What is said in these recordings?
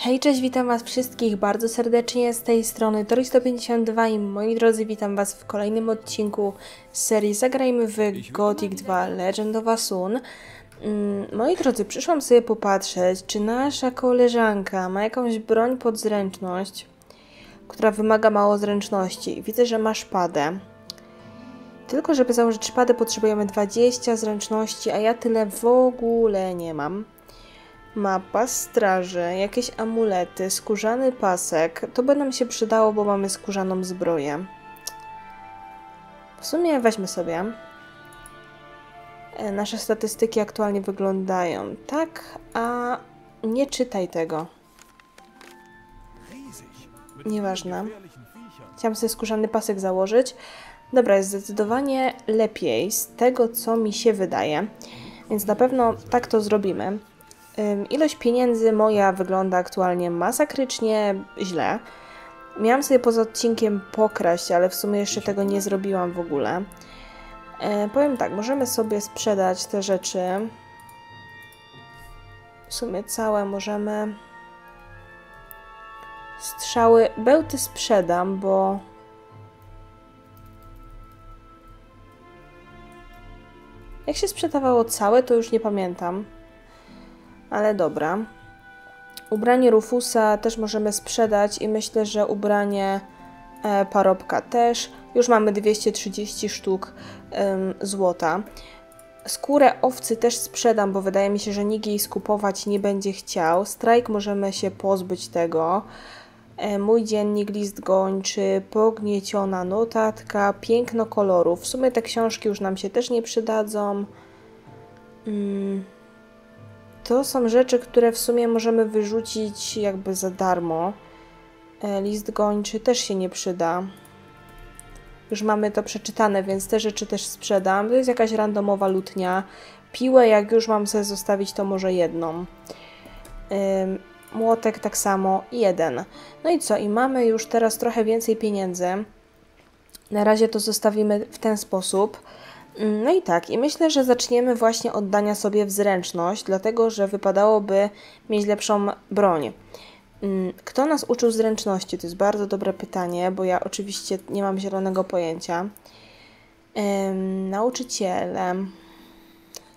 Hej, cześć, witam was wszystkich bardzo serdecznie z tej strony Tori152 i moi drodzy, witam was w kolejnym odcinku serii Zagrajmy w Gothic 2 Legend of Asun. Mm, moi drodzy, przyszłam sobie popatrzeć, czy nasza koleżanka ma jakąś broń pod zręczność, która wymaga mało zręczności. Widzę, że ma szpadę. Tylko żeby założyć szpadę potrzebujemy 20 zręczności, a ja tyle w ogóle nie mam. Mapa straży, jakieś amulety, skórzany pasek. To by nam się przydało, bo mamy skórzaną zbroję. W sumie weźmy sobie. E, Nasze statystyki aktualnie wyglądają tak, a nie czytaj tego. Nieważne. Chciałam sobie skórzany pasek założyć. Dobra, jest zdecydowanie lepiej z tego, co mi się wydaje. Więc na pewno tak to zrobimy. Ilość pieniędzy moja wygląda aktualnie masakrycznie źle. Miałam sobie poza odcinkiem pokraść, ale w sumie jeszcze tego nie zrobiłam w ogóle. E, powiem tak, możemy sobie sprzedać te rzeczy. W sumie całe możemy. Strzały, bełty sprzedam, bo Jak się sprzedawało całe, to już nie pamiętam. Ale dobra. Ubranie Rufusa też możemy sprzedać i myślę, że ubranie e, parobka też. Już mamy 230 sztuk złota. Skórę owcy też sprzedam, bo wydaje mi się, że nikt jej skupować nie będzie chciał. Strajk możemy się pozbyć tego. E, Mój dziennik, list gończy, pognieciona notatka, piękno kolorów. W sumie te książki już nam się też nie przydadzą. Mm. To są rzeczy, które w sumie możemy wyrzucić jakby za darmo. E, List gończy też się nie przyda. Już mamy to przeczytane, więc te rzeczy też sprzedam. To jest jakaś randomowa lutnia. Piłę, jak już mam sobie zostawić, to może jedną. Młotek tak samo, jeden. No i co? I mamy już teraz trochę więcej pieniędzy. Na razie to zostawimy w ten sposób. No i tak, i myślę, że zaczniemy właśnie od dania sobie w zręczność, dlatego że wypadałoby mieć lepszą broń. Mm, Kto nas uczył zręczności? To jest bardzo dobre pytanie, bo ja oczywiście nie mam zielonego pojęcia. Ym, nauczyciele,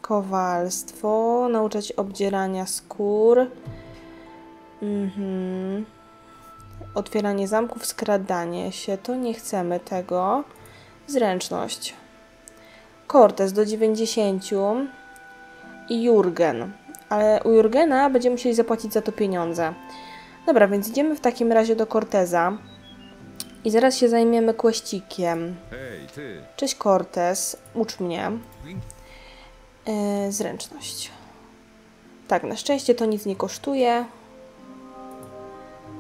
kowalstwo, nauczać obdzierania skór, mhm. otwieranie zamków, skradanie się, to nie chcemy tego. Zręczność. Cortez do 90 i Jurgen. Ale u Jurgena będziemy musieli zapłacić za to pieniądze. Dobra, więc idziemy w takim razie do Corteza i zaraz się zajmiemy kłeścikiem. Cześć Cortez, ucz mnie. Yy, zręczność. Tak, na szczęście to nic nie kosztuje.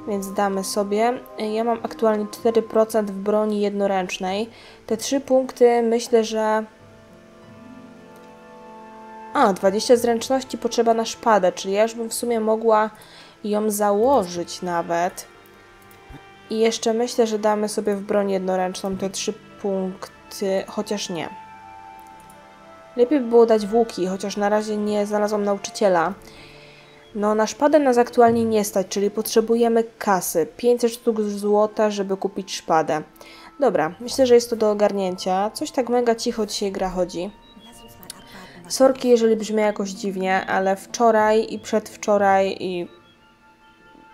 Więc damy sobie. Yy, Ja mam aktualnie 4% w broni jednoręcznej. Te 3 punkty myślę, że a, 20 zręczności potrzeba na szpadę, czyli ja już bym w sumie mogła ją założyć nawet. I jeszcze myślę, że damy sobie w broń jednoręczną te 3 punkty, chociaż nie. Lepiej by było dać w łuki, chociaż na razie nie znalazłam nauczyciela. No, na szpadę nas aktualnie nie stać, czyli potrzebujemy kasy. 500 sztuk złota, żeby kupić szpadę. Dobra, myślę, że jest to do ogarnięcia. Coś tak mega cicho dzisiaj gra chodzi. Sorki, jeżeli brzmi jakoś dziwnie, ale wczoraj i przedwczoraj i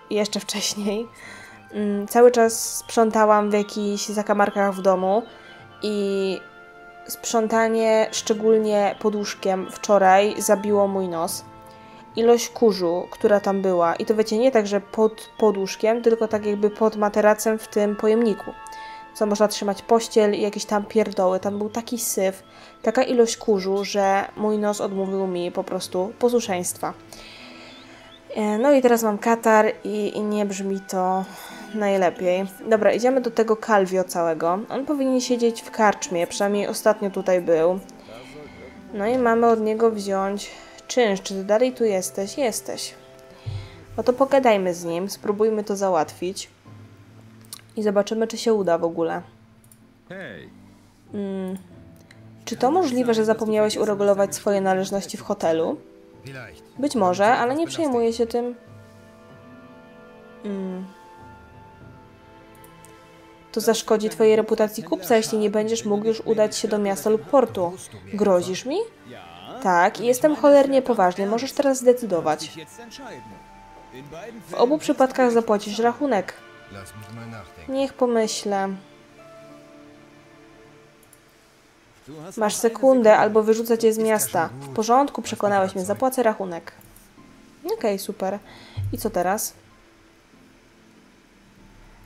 jeszcze wcześniej mm, cały czas sprzątałam w jakichś zakamarkach w domu i sprzątanie, szczególnie pod łóżkiem wczoraj, zabiło mój nos. Ilość kurzu, która tam była, i to wiecie, nie tak, że pod podłóżkiem, tylko tak jakby pod materacem w tym pojemniku co można trzymać pościel i jakieś tam pierdoły. Tam był taki syf, taka ilość kurzu, że mój nos odmówił mi po prostu posłuszeństwa. E, No i teraz mam katar i, i nie brzmi to najlepiej. Dobra, idziemy do tego kalwio całego. On powinien siedzieć w karczmie, przynajmniej ostatnio tutaj był. No i mamy od niego wziąć czynsz. Czy ty dalej tu jesteś? Jesteś. No to pogadajmy z nim, spróbujmy to załatwić. I zobaczymy, czy się uda w ogóle. Hej! Czy to możliwe, że zapomniałeś uregulować swoje należności w hotelu? Być może, ale nie przejmuję się tym. Mm. To zaszkodzi twojej reputacji kupca, jeśli nie będziesz mógł już udać się do miasta lub portu. Grozisz mi? Tak, jestem cholernie poważny. Możesz teraz zdecydować. W obu przypadkach zapłacisz rachunek. Niech pomyślę. Masz sekundę albo wyrzucę cię z miasta. W porządku, przekonałeś mnie, zapłacę rachunek. Okej, super. I co teraz?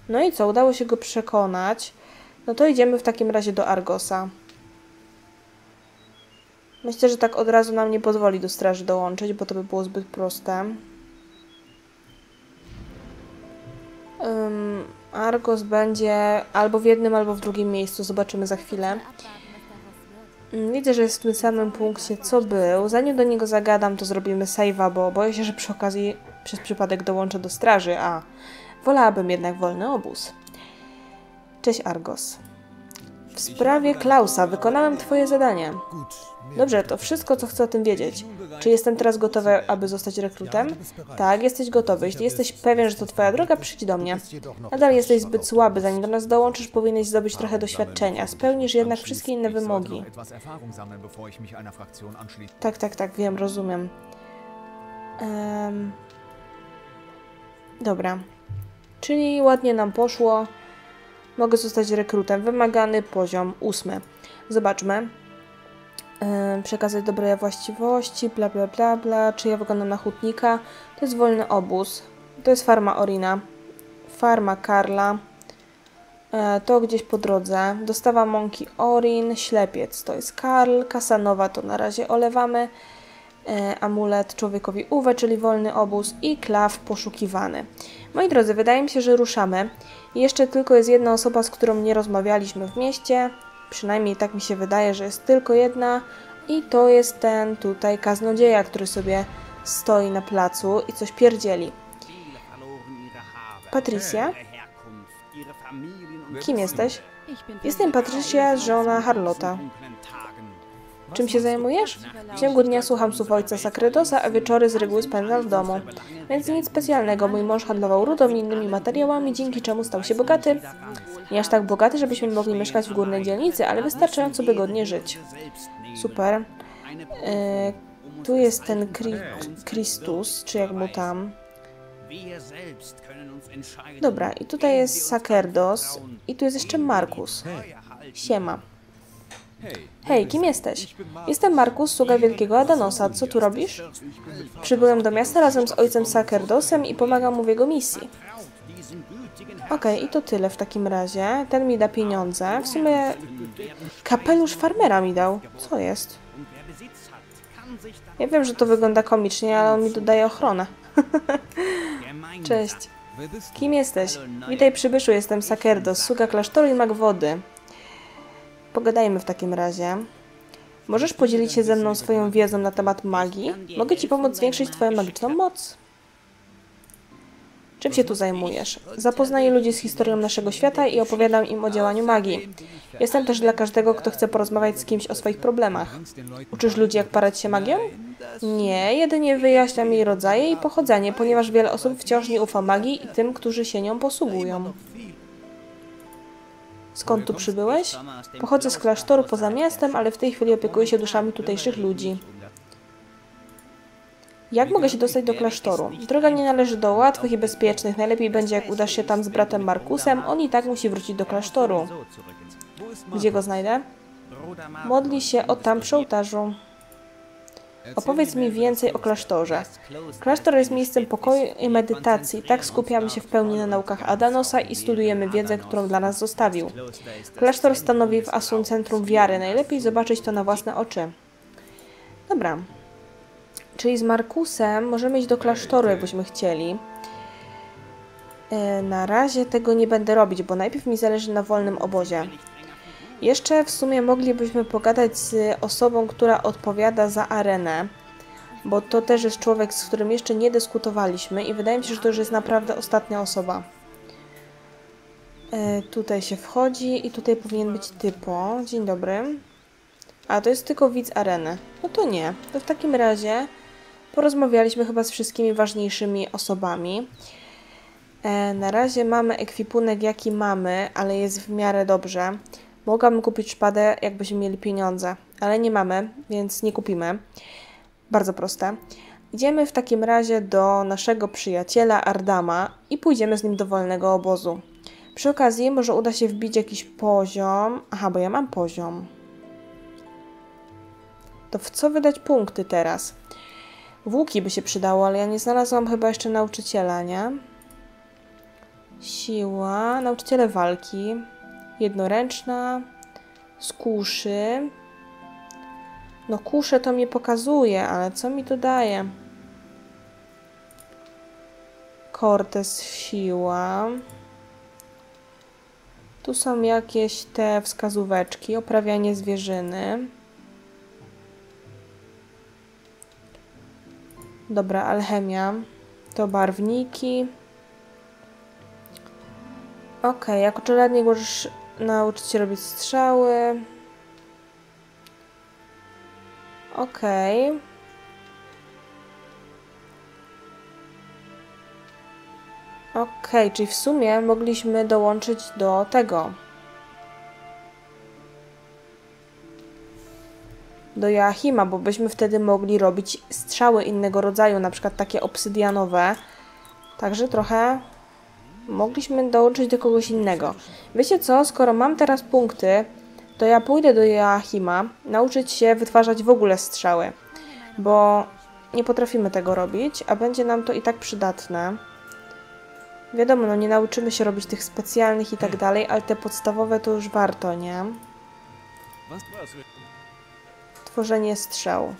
No i co, udało się go przekonać. No to idziemy w takim razie do Argosa. Myślę, że tak od razu nam nie pozwoli do straży dołączyć, bo to by było zbyt proste. Argos będzie albo w jednym, albo w drugim miejscu. Zobaczymy za chwilę. Mm, Widzę, że jest w tym samym punkcie, co był. Zanim do niego zagadam, to zrobimy save'a, bo boję się, że przy okazji przez przypadek dołączę do straży, a wolałabym jednak wolny obóz. Cześć Argos. W sprawie Klausa wykonałem twoje zadanie. Dobrze, to wszystko, co chcę o tym wiedzieć. Czy jestem teraz gotowy, aby zostać rekrutem? Tak, jesteś gotowy. Jeśli jesteś pewien, że to twoja droga, przyjdź do mnie. Nadal jesteś zbyt słaby, zanim do nas dołączysz, powinieneś zdobyć trochę doświadczenia. Spełnisz jednak wszystkie inne wymogi. Tak, tak, tak, wiem, rozumiem. Em, dobra. Czyli ładnie nam poszło. Mogę zostać rekrutem. Wymagany poziom ósmy. Zobaczmy. Em, przekazać dobre właściwości, bla bla bla bla. Czy ja wyglądam na hutnika? To jest wolny obóz. To jest farma Orina. Farma Karla. E, To gdzieś po drodze. Dostawa mąki Orin, ślepiec to jest Karl, Kasanowa to na razie olewamy, e, amulet człowiekowi Uwe, czyli wolny obóz i klaw poszukiwany. Moi drodzy, wydaje mi się, że ruszamy. Jeszcze tylko jest jedna osoba, z którą nie rozmawialiśmy w mieście. Przynajmniej tak mi się wydaje, że jest tylko jedna i to jest ten tutaj kaznodzieja, który sobie stoi na placu i coś pierdzieli. Patricia? Kim jesteś? Jestem Patrycja, żona Harlota. Czym się zajmujesz? W ciągu dnia słucham słów ojca Sakredosa, a wieczory z reguły spędzam w domu. Więc nic specjalnego. Mój mąż handlował rudą i innymi materiałami, dzięki czemu stał się bogaty. Nie aż tak bogaty, żebyśmy mogli mieszkać w górnej dzielnicy, ale wystarczająco by godnie żyć. Super. E, tu jest ten Kri Christus, czy jak mu tam. Dobra, i tutaj jest Sakerdos i tu jest jeszcze Markus. Siema. Hej, kim jesteś? Jestem Markus, sługa wielkiego Adanosa. Co tu robisz? Przybyłem do miasta razem z ojcem Sakerdosem i pomagam mu w jego misji. Okej, i to tyle w takim razie. Ten mi da pieniądze. W sumie kapelusz farmera mi dał. Co jest? Ja wiem, że to wygląda komicznie, ale on mi dodaje ochronę. Cześć. Kim jesteś? Witaj przybyszu, jestem Sakerdos, sługa klasztoru i mag wody. Pogadajmy w takim razie. Możesz podzielić się ze mną swoją wiedzą na temat magii? Mogę ci pomóc zwiększyć twoją magiczną moc. Czym się tu zajmujesz? Zapoznaję ludzi z historią naszego świata i opowiadam im o działaniu magii. Jestem też dla każdego, kto chce porozmawiać z kimś o swoich problemach. Uczysz ludzi, jak parać się magią? Nie, jedynie wyjaśniam jej rodzaje i pochodzenie, ponieważ wiele osób wciąż nie ufa magii i tym, którzy się nią posługują. Skąd tu przybyłeś? Pochodzę z klasztoru poza miastem, ale w tej chwili opiekuję się duszami tutejszych ludzi. Jak mogę się dostać do klasztoru? Droga nie należy do łatwych i bezpiecznych. Najlepiej będzie, jak udasz się tam z bratem Markusem. On i tak musi wrócić do klasztoru. Gdzie go znajdę? Modli się o tam przy ołtarzu. Opowiedz mi więcej o klasztorze. Klasztor jest miejscem pokoju i medytacji. Tak skupiamy się w pełni na naukach Adanosa i studujemy wiedzę, którą dla nas zostawił. Klasztor stanowi w Asun centrum wiary. Najlepiej zobaczyć to na własne oczy. Dobra. Czyli z Markusem możemy iść do klasztoru, jakbyśmy chcieli. E, Na razie tego nie będę robić, bo najpierw mi zależy na wolnym obozie. Jeszcze w sumie moglibyśmy pogadać z osobą, która odpowiada za arenę, bo to też jest człowiek, z którym jeszcze nie dyskutowaliśmy i wydaje mi się, że to już jest naprawdę ostatnia osoba. E, tutaj się wchodzi i tutaj powinien być typo. Dzień dobry. A to jest tylko widz areny. No to nie. To w takim razie porozmawialiśmy chyba z wszystkimi ważniejszymi osobami. E, na razie mamy ekwipunek jaki mamy, ale jest w miarę dobrze. Mogłabym kupić szpadę, jakbyśmy mieli pieniądze, ale nie mamy, więc nie kupimy. Bardzo proste. Idziemy w takim razie do naszego przyjaciela Ardama i pójdziemy z nim do wolnego obozu. Przy okazji może uda się wbić jakiś poziom. Aha, bo ja mam poziom. To w co wydać punkty teraz? Włóki by się przydało, ale ja nie znalazłam chyba jeszcze nauczyciela, nie? Siła, nauczyciele walki, jednoręczna, z kuszy. No kusze to mi pokazuje, ale co mi to daje? Cortez siła. Tu są jakieś te wskazóweczki, oprawianie zwierzyny. Dobra, alchemia. To barwniki. Ok, jako czeladnik możesz nauczyć się robić strzały. Ok. Ok, czyli w sumie mogliśmy dołączyć do tego. Do Joachima, bo byśmy wtedy mogli robić strzały innego rodzaju, na przykład takie obsydianowe. Także trochę mogliśmy dołączyć do kogoś innego. Wiecie co, skoro mam teraz punkty, to ja pójdę do Joachima nauczyć się wytwarzać w ogóle strzały, bo nie potrafimy tego robić, a będzie nam to i tak przydatne. Wiadomo, no nie nauczymy się robić tych specjalnych i tak dalej, ale te podstawowe to już warto, nie? Tworzenie strzał.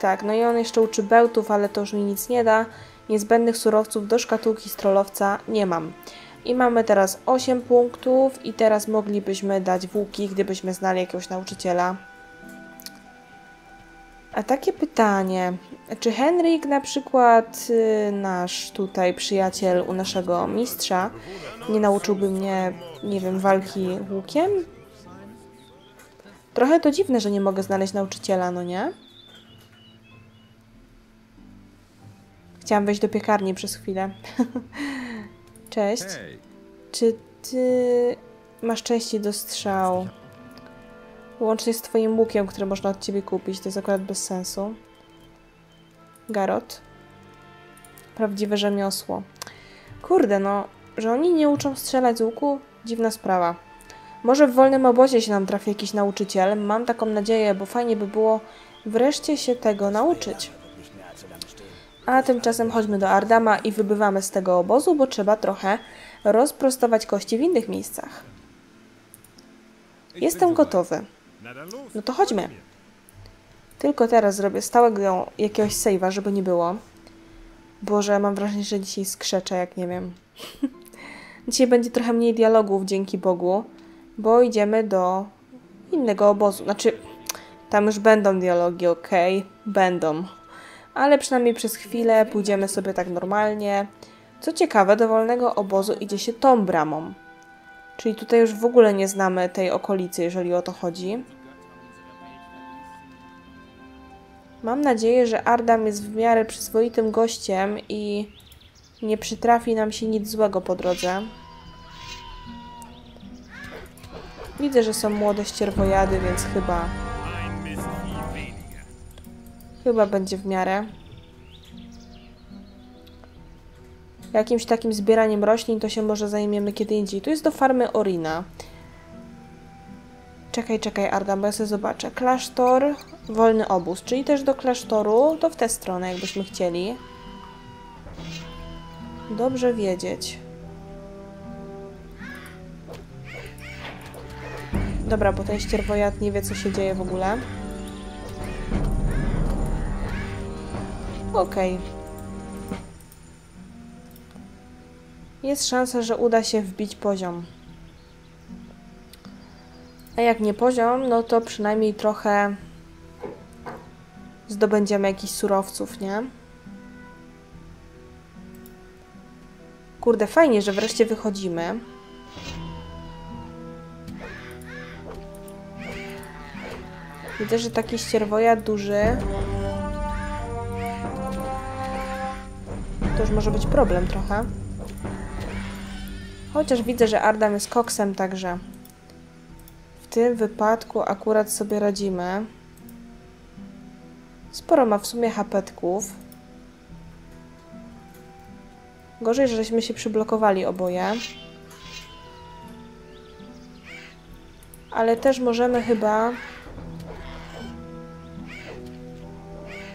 Tak, no i on jeszcze uczy bełtów, ale to już mi nic nie da. Niezbędnych surowców do szkatułki strolowca nie mam. I mamy teraz 8 punktów i teraz moglibyśmy dać włóki, gdybyśmy znali jakiegoś nauczyciela. A takie pytanie, czy Henryk na przykład y, nasz tutaj przyjaciel u naszego mistrza nie nauczyłby mnie, nie wiem, walki łukiem? Trochę to dziwne, że nie mogę znaleźć nauczyciela, no nie? Chciałam wejść do piekarni przez chwilę. Cześć. Czy ty masz części do strzał? Łącznie z twoim łukiem, który można od ciebie kupić. To jest akurat bez sensu. Garot. Prawdziwe rzemiosło. Kurde, no, że oni nie uczą strzelać z łuku? Dziwna sprawa. Może w wolnym obozie się nam trafi jakiś nauczyciel. Mam taką nadzieję, bo fajnie by było wreszcie się tego nauczyć. A tymczasem chodźmy do Ardama i wybywamy z tego obozu, bo trzeba trochę rozprostować kości w innych miejscach. Jestem gotowy. No to chodźmy. Tylko teraz zrobię stałego jakiegoś save'a, żeby nie było. Boże, mam wrażenie, że dzisiaj skrzeczę, jak nie wiem. dzisiaj będzie trochę mniej dialogów, dzięki Bogu, bo idziemy do innego obozu. Znaczy, tam już będą dialogi, okej? Będą. Ale przynajmniej przez chwilę pójdziemy sobie tak normalnie. Co ciekawe, do wolnego obozu idzie się tą bramą. Czyli tutaj już w ogóle nie znamy tej okolicy, jeżeli o to chodzi. Mam nadzieję, że Ardam jest w miarę przyzwoitym gościem i nie przytrafi nam się nic złego po drodze. Widzę, że są młode ścierwojady, więc chyba... Chyba będzie w miarę. Jakimś takim zbieraniem roślin to się może zajmiemy kiedy indziej. Tu jest do farmy Orina. Czekaj, czekaj, Ardam, bo ja sobie zobaczę. Klasztor, wolny obóz, czyli też do klasztoru, to w tę stronę, jakbyśmy chcieli. Dobrze wiedzieć. Dobra, bo ten ścierwojad nie wie, co się dzieje w ogóle. Okej. Jest szansa, że uda się wbić poziom. A jak nie poziom, no to przynajmniej trochę zdobędziemy jakichś surowców, nie? Kurde, fajnie, że wreszcie wychodzimy. Widzę, że taki ścierwojad duży to już może być problem trochę. Chociaż widzę, że Ardam jest koksem, także w tym wypadku akurat sobie radzimy. Sporo ma w sumie hapetków. Gorzej, że żeśmy się przyblokowali oboje. Ale też możemy chyba...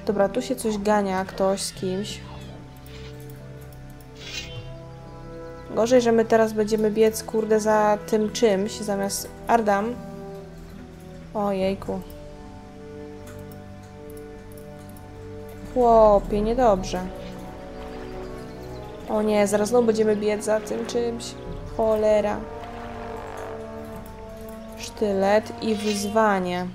Dobra, tu się coś gania, ktoś z kimś. Gorzej, że my teraz będziemy biec, kurde, za tym czymś, zamiast Ardam. Ojejku. Chłopie, niedobrze. O nie, zaraz znowu będziemy biec za tym czymś. Cholera. Sztylet i wyzwanie.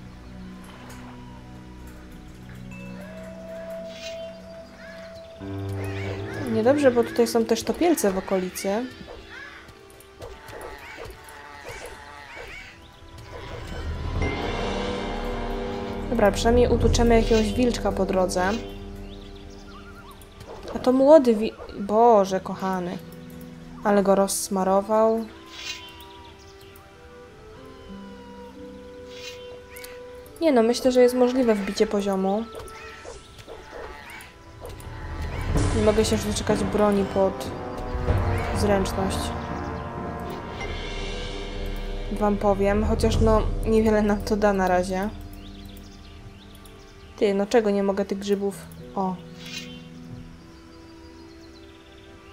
Niedobrze, bo tutaj są też topielce w okolicy. Dobra, przynajmniej utuczemy jakiegoś wilczka po drodze. A to młody wi... Boże, kochany. Ale go rozsmarował. Nie no, myślę, że jest możliwe wbicie poziomu. Nie mogę się już doczekać broni pod zręczność. Wam powiem, chociaż no niewiele nam to da na razie. Ty, no czego nie mogę tych grzybów? O.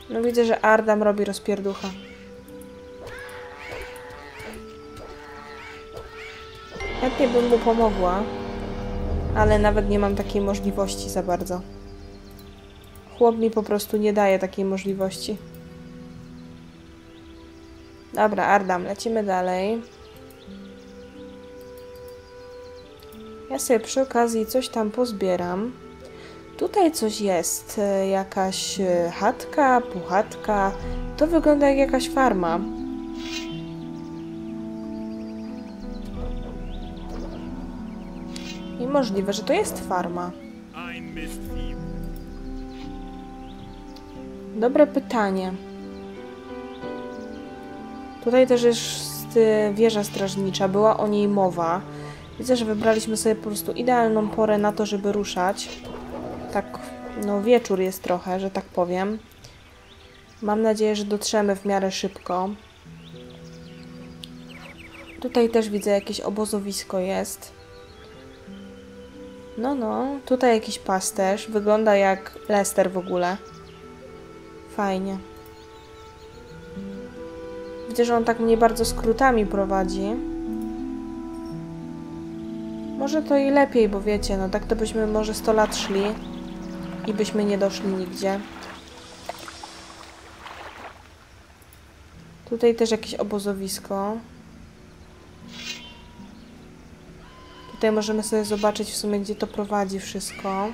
No widzę, że Ardam robi rozpierducha. Chętnie bym mu pomogła, ale nawet nie mam takiej możliwości za bardzo. Chłop mi po prostu nie daje takiej możliwości. Dobra, Ardam, lecimy dalej. Ja sobie przy okazji coś tam pozbieram. Tutaj coś jest, e, jakaś e, chatka, puchatka. To wygląda jak jakaś farma. I możliwe, że to jest farma. Dobre pytanie. Tutaj też jest y, wieża strażnicza, była o niej mowa. Widzę, że wybraliśmy sobie po prostu idealną porę na to, żeby ruszać. Tak, no wieczór jest trochę, że tak powiem. Mam nadzieję, że dotrzemy w miarę szybko. Tutaj też widzę jakieś obozowisko jest. No, no, tutaj jakiś pasterz. Wygląda jak Lester w ogóle. Fajnie. Widzę, że on tak mnie bardzo skrótami prowadzi. Może to i lepiej, bo wiecie, no tak to byśmy może 100 lat szli i byśmy nie doszli nigdzie. Tutaj też jakieś obozowisko. Tutaj możemy sobie zobaczyć w sumie, gdzie to prowadzi wszystko.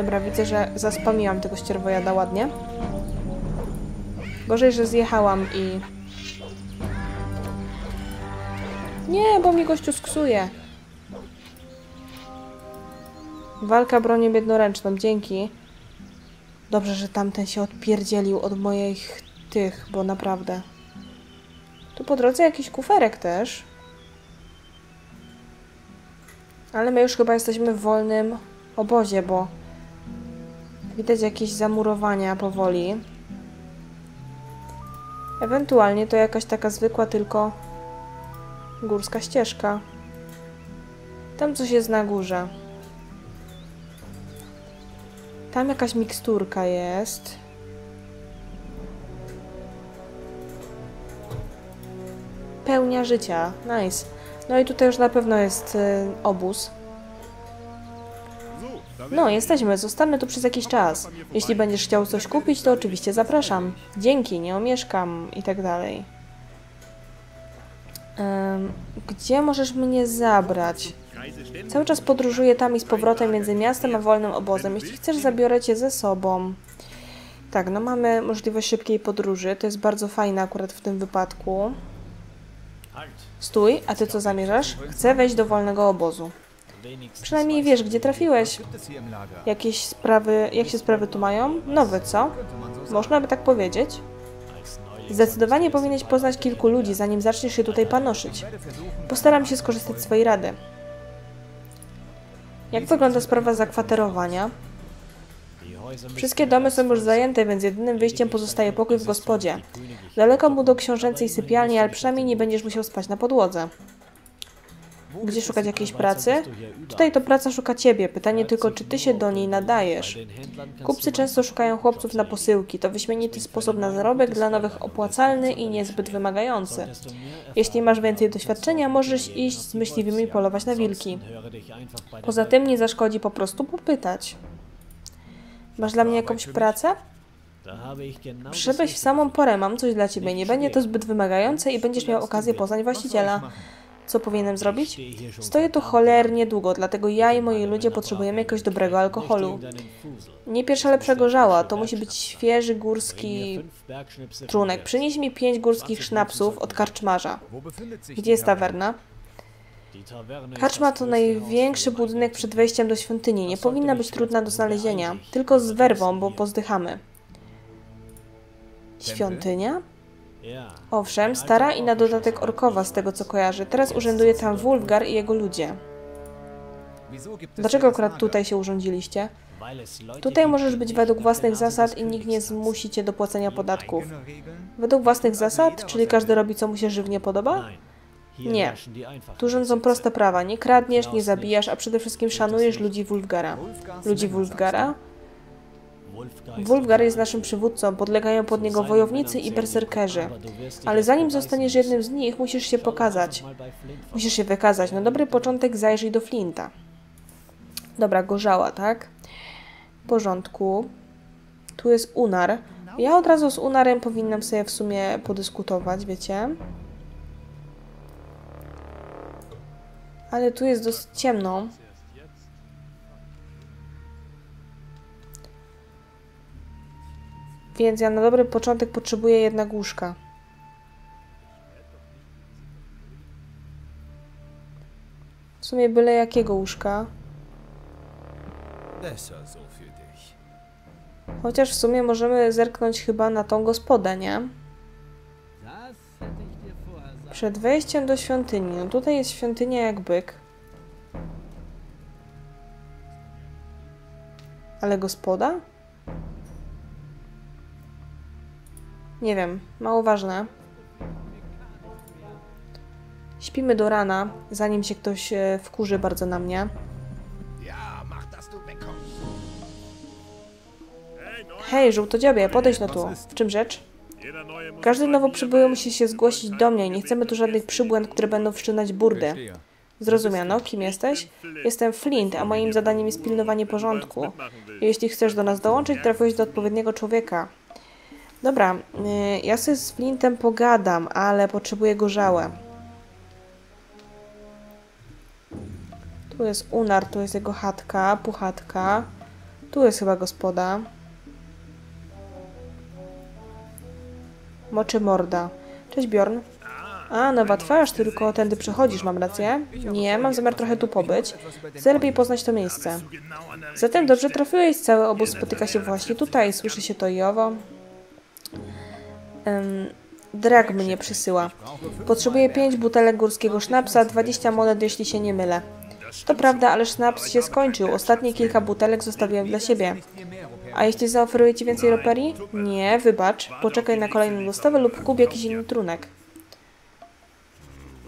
Dobra, widzę, że zaspamiłam tego ścierwojada ładnie. Gorzej, że zjechałam i... Nie, bo mi gościu sksuje. Walka bronią jednoręczną, dzięki. Dobrze, że tamten się odpierdzielił od moich tych, bo naprawdę. Tu po drodze jakiś kuferek też. Ale my już chyba jesteśmy w wolnym obozie, bo widać jakieś zamurowania powoli. Ewentualnie to jakaś taka zwykła tylko górska ścieżka. Tam coś jest na górze. Tam jakaś miksturka jest. Pełnia życia. Nice. No i tutaj już na pewno jest y, obóz. No, jesteśmy. Zostanę tu przez jakiś czas. Jeśli będziesz chciał coś kupić, to oczywiście zapraszam. Dzięki, nie omieszkam i tak dalej. Gdzie możesz mnie zabrać? Cały czas podróżuję tam i z powrotem między miastem a wolnym obozem. Jeśli chcesz, zabiorę cię ze sobą. Tak, no mamy możliwość szybkiej podróży. To jest bardzo fajne akurat w tym wypadku. Stój, a ty co zamierzasz? Chcę wejść do wolnego obozu. Przynajmniej wiesz, gdzie trafiłeś. Jakieś sprawy, jak się sprawy tu mają? Nowe, co? Można by tak powiedzieć? Zdecydowanie powinieneś poznać kilku ludzi, zanim zaczniesz się tutaj panoszyć. Postaram się skorzystać z swojej rady. Jak wygląda sprawa zakwaterowania? Wszystkie domy są już zajęte, więc jedynym wyjściem pozostaje pokój w gospodzie. Daleko mu do książęcej sypialni, ale przynajmniej nie będziesz musiał spać na podłodze. Gdzie szukać jakiejś pracy? Tutaj to praca szuka ciebie. Pytanie tylko, czy ty się do niej nadajesz. Kupcy często szukają chłopców na posyłki. To wyśmienity sposób na zarobek, dla nowych opłacalny i niezbyt wymagający. Jeśli masz więcej doświadczenia, możesz iść z myśliwymi polować na wilki. Poza tym nie zaszkodzi po prostu popytać. Masz dla mnie jakąś pracę? Przyszedłeś w samą porę, mam coś dla ciebie. Nie będzie to zbyt wymagające i będziesz miał okazję poznać właściciela. Co powinienem zrobić? Stoję tu cholernie długo, dlatego ja i moi ludzie potrzebujemy jakiegoś dobrego alkoholu. Nie pierwsza lepszego żała, to musi być świeży górski trunek. Przynieś mi pięć górskich sznapsów od karczmarza. Gdzie jest tawerna? Karczma to największy budynek przed wejściem do świątyni. Nie powinna być trudna do znalezienia. Tylko z werwą, bo pozdychamy. Świątynia? Owszem, stara i na dodatek orkowa z tego co kojarzę. Teraz urzęduje tam Wulfgar i jego ludzie. Dlaczego akurat tutaj się urządziliście? Tutaj możesz być według własnych zasad i nikt nie zmusi cię do płacenia podatków. Według własnych zasad, czyli każdy robi co mu się żywnie podoba? Nie. Tu rządzą proste prawa. Nie kradniesz, nie zabijasz, a przede wszystkim szanujesz ludzi Wulfgara. Ludzi Wulfgara? Wulfgar jest naszym przywódcą, podlegają pod niego wojownicy i berserkerzy. Ale zanim zostaniesz jednym z nich, musisz się pokazać. Musisz się wykazać. Na dobry początek zajrzyj do Flinta. Dobra, gorzała, tak? W porządku. Tu jest Unar. Ja od razu z Unarem powinnam sobie w sumie podyskutować, wiecie? Ale tu jest dosyć ciemno. Więc ja na dobry początek potrzebuję jednak łóżka. W sumie byle jakiego łóżka. Chociaż w sumie możemy zerknąć chyba na tą gospodę, nie? Przed wejściem do świątyni. No tutaj jest świątynia jak byk. Ale gospoda? Nie wiem, mało ważne. Śpimy do rana, zanim się ktoś e, wkurzy bardzo na mnie. Wegkommst. Hej, żółtodziobie, podejdź no tu. W czym rzecz? Każdy nowo przybyły musi się zgłosić do mnie. Nie chcemy tu żadnych przybłęd, które będą wszczynać burdy. Zrozumiano? Kim jesteś? Jestem Flint, a moim zadaniem jest pilnowanie porządku. Jeśli chcesz do nas dołączyć, trafiłeś do odpowiedniego człowieka. Dobra, y, ja sobie z Flintem pogadam, ale potrzebuję gorzałę. Tu jest Unar, tu jest jego chatka, puchatka. Tu jest chyba gospoda. Moczy morda. Cześć Bjorn. A, nowa twarz, tylko tędy przechodzisz, mam rację? Nie, mam zamiar trochę tu pobyć. Chcę lepiej poznać to miejsce. Zatem dobrze trafiłeś, cały obóz spotyka się właśnie tutaj, słyszy się to i owo. Um, Drag mnie przysyła. Potrzebuję 5 butelek górskiego sznapsa, 20 monet, jeśli się nie mylę. To prawda, ale sznaps się skończył. Ostatnie kilka butelek zostawiłem dla siebie. A jeśli zaoferuję ci więcej roperii? Nie, wybacz. Poczekaj na kolejną dostawę lub kup jakiś inny trunek.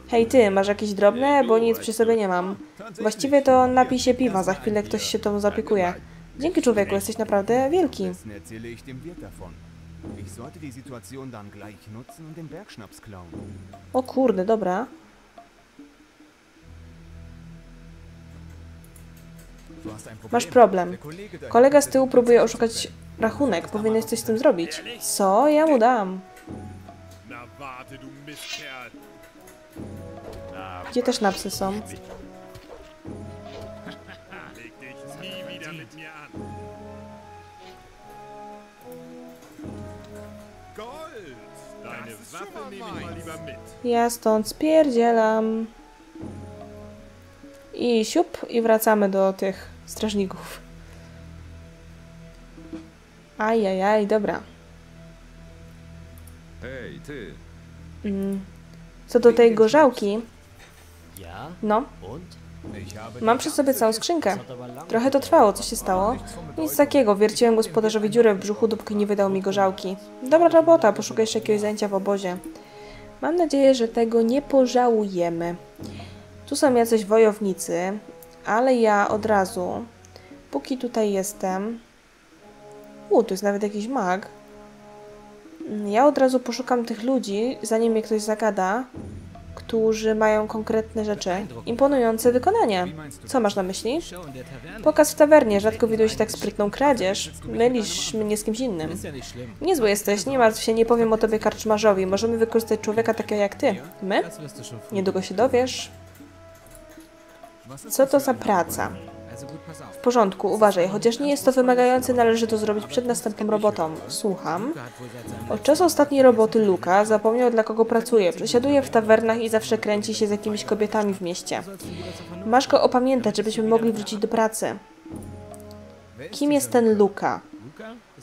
Hej ty, masz jakieś drobne? Bo nic przy sobie nie mam. Właściwie to napij się piwa, za chwilę ktoś się tą zapiekuje. Dzięki człowieku, jesteś naprawdę wielki. Ich sollte die Situation dann gleich nutzen und den Bergschnaps klauen. O kurde, dobra. Masz problem. Kolega z tyłu próbuje oszukać rachunek. Powinieneś coś z tym zrobić. Co? Ja mu dam. Gdzie te sznapsy są? Ja stąd spierdzielam. I siup, i wracamy do tych strażników. Ajajaj, dobra. Hej, ty. Mm. Co do tej gorzałki, Ja? no, Und? Mam przy sobie całą skrzynkę. Trochę to trwało, co się stało? Nic takiego, wierciłem gospodarzowi dziurę w brzuchu, dopóki nie wydał mi gorzałki. Dobra robota, poszukaj jeszcze jakiegoś zajęcia w obozie. Mam nadzieję, że tego nie pożałujemy. Tu są jacyś wojownicy, ale ja od razu, póki tutaj jestem... U, tu jest nawet jakiś mag. Ja od razu poszukam tych ludzi, zanim mnie ktoś zagada, którzy mają konkretne rzeczy, imponujące wykonania. Co masz na myśli? Pokaz w tawernie, rzadko widuje się tak sprytną kradzież. Mylisz mnie z kimś innym. Niezły jesteś, nie martw się, nie powiem o tobie karczmarzowi. Możemy wykorzystać człowieka takiego jak ty. My? Niedługo się dowiesz. Co to za praca? W porządku, uważaj, chociaż nie jest to wymagające, należy to zrobić przed następną robotą. Słucham. Od czasu ostatniej roboty Luka zapomniał dla kogo pracuje. Przesiaduje w tawernach i zawsze kręci się z jakimiś kobietami w mieście. Masz go opamiętać, żebyśmy mogli wrócić do pracy. Kim jest ten Luka?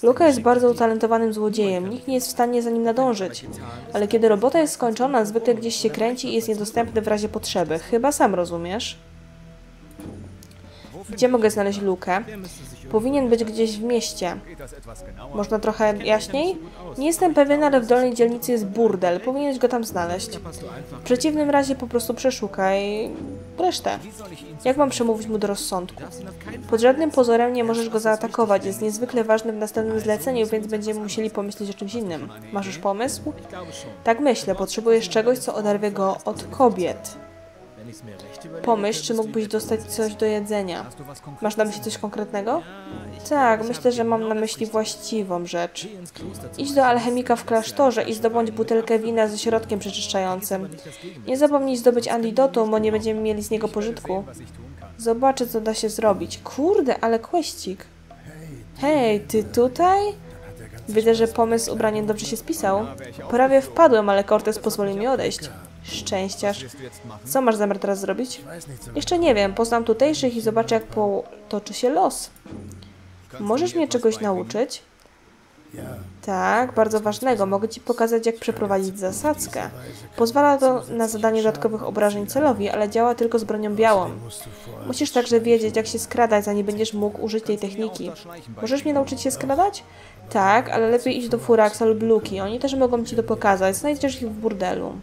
Luka jest bardzo utalentowanym złodziejem, nikt nie jest w stanie za nim nadążyć. Ale kiedy robota jest skończona, zwykle gdzieś się kręci i jest niedostępny w razie potrzeby. Chyba sam rozumiesz? Gdzie mogę znaleźć Lukę? Powinien być gdzieś w mieście. Można trochę jaśniej? Nie jestem pewien, ale w dolnej dzielnicy jest burdel. Powinieneś go tam znaleźć. W przeciwnym razie po prostu przeszukaj resztę. Jak mam przemówić mu do rozsądku? Pod żadnym pozorem nie możesz go zaatakować. Jest niezwykle ważny w następnym zleceniu, więc będziemy musieli pomyśleć o czymś innym. Masz już pomysł? Tak myślę. Potrzebujesz czegoś, co oderwie go od kobiet. Pomyśl, czy mógłbyś dostać coś do jedzenia. Masz na myśli coś konkretnego? Tak, myślę, że mam na myśli właściwą rzecz. Idź do alchemika w klasztorze i zdobądź butelkę wina ze środkiem przeczyszczającym. Nie zapomnij zdobyć antidotum, bo nie będziemy mieli z niego pożytku. Zobaczę, co da się zrobić. Kurde, ale kłeścik. Hej, ty tutaj? Widzę, że pomysł z ubraniem dobrze się spisał. Prawie wpadłem, ale Cortez pozwolił mi odejść. Szczęściarz. Co masz zamiar teraz zrobić? Jeszcze nie wiem. Poznam tutejszych i zobaczę, jak potoczy się los. Możesz mnie czegoś nauczyć? Tak, bardzo ważnego. Mogę Ci pokazać, jak przeprowadzić zasadzkę. Pozwala to na zadanie dodatkowych obrażeń celowi, ale działa tylko z bronią białą. Musisz także wiedzieć, jak się skradać, zanim będziesz mógł użyć tej techniki. Możesz mnie nauczyć się skradać? Tak, ale lepiej iść do Furaxa lub Luki. Oni też mogą Ci to pokazać. Znajdziesz ich w burdelu.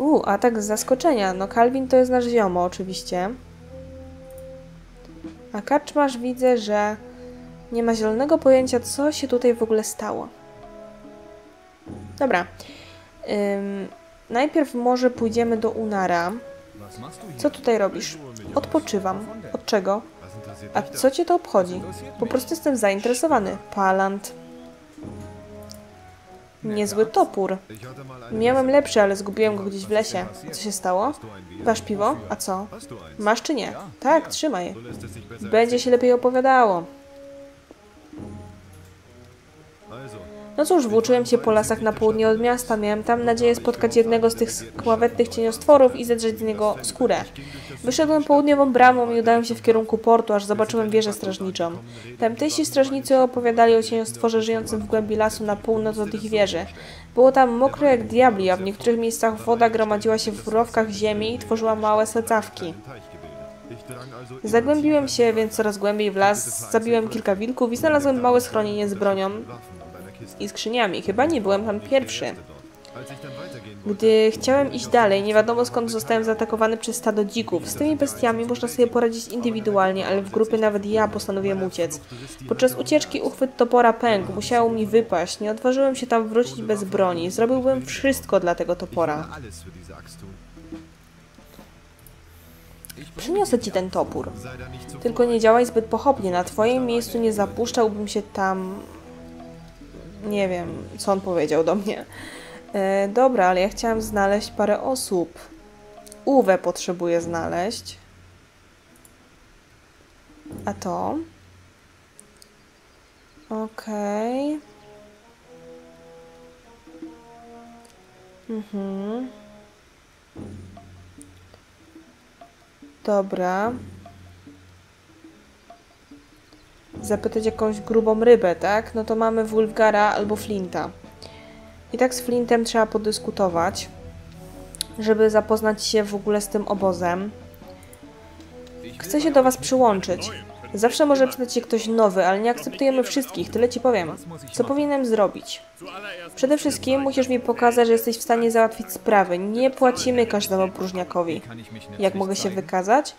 Uuu, atak z zaskoczenia. No, Calvin to jest nasz ziomo, oczywiście. A kaczmarz widzę, że nie ma zielonego pojęcia, co się tutaj w ogóle stało. Dobra. Ym, najpierw może pójdziemy do Unara. Co tutaj robisz? Odpoczywam. Od czego? A co cię to obchodzi? Po prostu jestem zainteresowany. Palant. Niezły topór. Miałem lepszy, ale zgubiłem go gdzieś w lesie. Co się stało? Masz piwo? A co? Masz czy nie? Tak, trzymaj. Będzie się lepiej opowiadało. No cóż, włóczyłem się po lasach na południe od miasta. Miałem tam nadzieję spotkać jednego z tych sławetnych cieniostworów i zedrzeć z niego skórę. Wyszedłem południową bramą i udałem się w kierunku portu, aż zobaczyłem wieżę strażniczą. Tamtejsi strażnicy opowiadali o cieniostworze żyjącym w głębi lasu na północ od ich wieży. Było tam mokro jak diabli, a w niektórych miejscach woda gromadziła się w rowkach ziemi i tworzyła małe sadzawki. Zagłębiłem się więc coraz głębiej w las, zabiłem kilka wilków i znalazłem małe schronienie z bronią i skrzyniami. Chyba nie byłem tam pierwszy. Gdy chciałem iść dalej, nie wiadomo skąd zostałem zaatakowany przez stado dzików. Z tymi bestiami można sobie poradzić indywidualnie, ale w grupie nawet ja postanowiłem uciec. Podczas ucieczki uchwyt topora pękł, musiało mi wypaść. Nie odważyłem się tam wrócić bez broni. Zrobiłbym wszystko dla tego topora. Przyniosę ci ten topór. Tylko nie działaj zbyt pochopnie. Na twoim miejscu nie zapuszczałbym się tam... Nie wiem, co on powiedział do mnie. E, dobra, ale ja chciałam znaleźć parę osób. Uwę potrzebuję znaleźć. A to? Okej. Mhm. Dobra. Zapytać jakąś grubą rybę, tak? No to mamy Wulfgara albo Flinta. I tak z Flintem trzeba podyskutować, żeby zapoznać się w ogóle z tym obozem. Chcę się do Was przyłączyć. Zawsze może przydać się ktoś nowy, ale nie akceptujemy wszystkich, tyle Ci powiem. Co powinienem zrobić? Przede wszystkim musisz mi pokazać, że jesteś w stanie załatwić sprawy. Nie płacimy każdemu próżniakowi. Jak mogę się wykazać?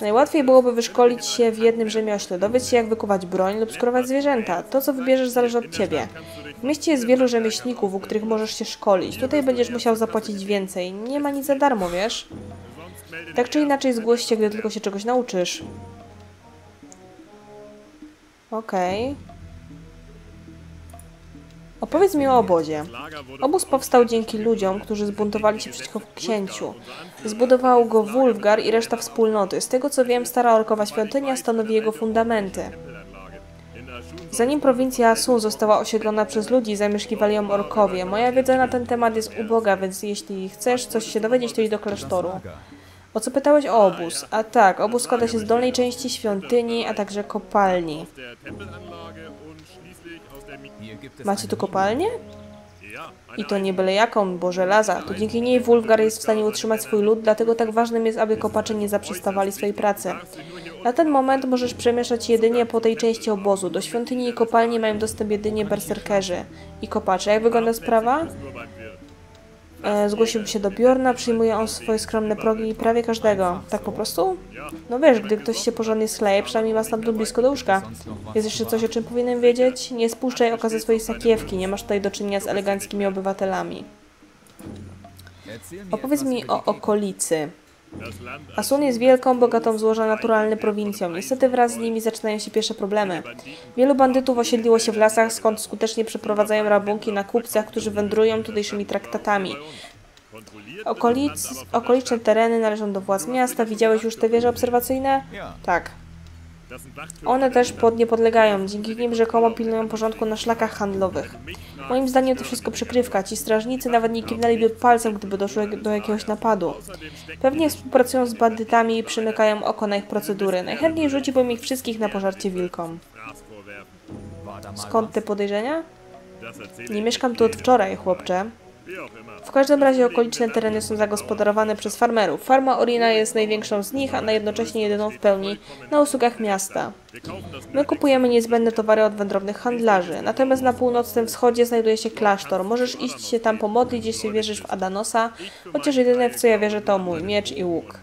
Najłatwiej byłoby wyszkolić się w jednym rzemiośle, dowiedzieć się jak wykuwać broń lub skorować zwierzęta. To, co wybierzesz, zależy od ciebie. W mieście jest wielu rzemieślników, u których możesz się szkolić. Tutaj będziesz musiał zapłacić więcej. Nie ma nic za darmo, wiesz? Tak czy inaczej zgłoś się, gdy tylko się czegoś nauczysz. Okej. Opowiedz mi o obozie. Obóz powstał dzięki ludziom, którzy zbuntowali się przeciwko księciu. Zbudował go Wulfgar i reszta wspólnoty. Z tego co wiem, stara orkowa świątynia stanowi jego fundamenty. Zanim prowincja Sun została osiedlona przez ludzi, zamieszkiwali ją orkowie. Moja wiedza na ten temat jest uboga, więc jeśli chcesz coś się dowiedzieć, to idź do klasztoru. O co pytałeś o obóz? A tak, obóz składa się z dolnej części świątyni, a także kopalni. Macie tu kopalnię? I to nie byle jaką, bo żelaza. To dzięki niej Wulfgar jest w stanie utrzymać swój lud, dlatego tak ważnym jest, aby kopacze nie zaprzestawali swojej pracy. Na ten moment możesz przemieszać jedynie po tej części obozu. Do świątyni i kopalni mają dostęp jedynie berserkerzy i kopacze. Jak wygląda sprawa? E, zgłosiłby się do Bjorna, przyjmuje on swoje skromne progi prawie każdego. Tak po prostu? No wiesz, gdy ktoś się porządnie skleje, przynajmniej ma stamtąd blisko do łóżka. Jest jeszcze coś, o czym powinienem wiedzieć? Nie spuszczaj oka ze swojej sakiewki, nie masz tutaj do czynienia z eleganckimi obywatelami. Opowiedz mi o okolicy. Asun jest wielką, bogatą złoża naturalne prowincją. Niestety wraz z nimi zaczynają się pierwsze problemy. Wielu bandytów osiedliło się w lasach, skąd skutecznie przeprowadzają rabunki na kupcach, którzy wędrują tutejszymi traktatami. Okolic, okoliczne tereny należą do władz miasta. Widziałeś już te wieże obserwacyjne? Tak. One też pod nie podlegają. Dzięki nim rzekomo pilnują porządku na szlakach handlowych. Moim zdaniem to wszystko przykrywka. Ci strażnicy nawet nie kiwnęliby palcem, gdyby doszło do jakiegoś napadu. Pewnie współpracują z bandytami i przymykają oko na ich procedury. Najchętniej rzuciłbym ich wszystkich na pożarcie wilkom. Skąd te podejrzenia? Nie mieszkam tu od wczoraj, chłopcze. W każdym razie okoliczne tereny są zagospodarowane przez farmerów. Farma Orina jest największą z nich, a jednocześnie jedyną w pełni na usługach miasta. My kupujemy niezbędne towary od wędrownych handlarzy. Natomiast na północnym wschodzie znajduje się klasztor. Możesz iść się tam pomodlić, jeśli wierzysz w Adanosa, chociaż jedyne w co ja wierzę to mój miecz i łuk.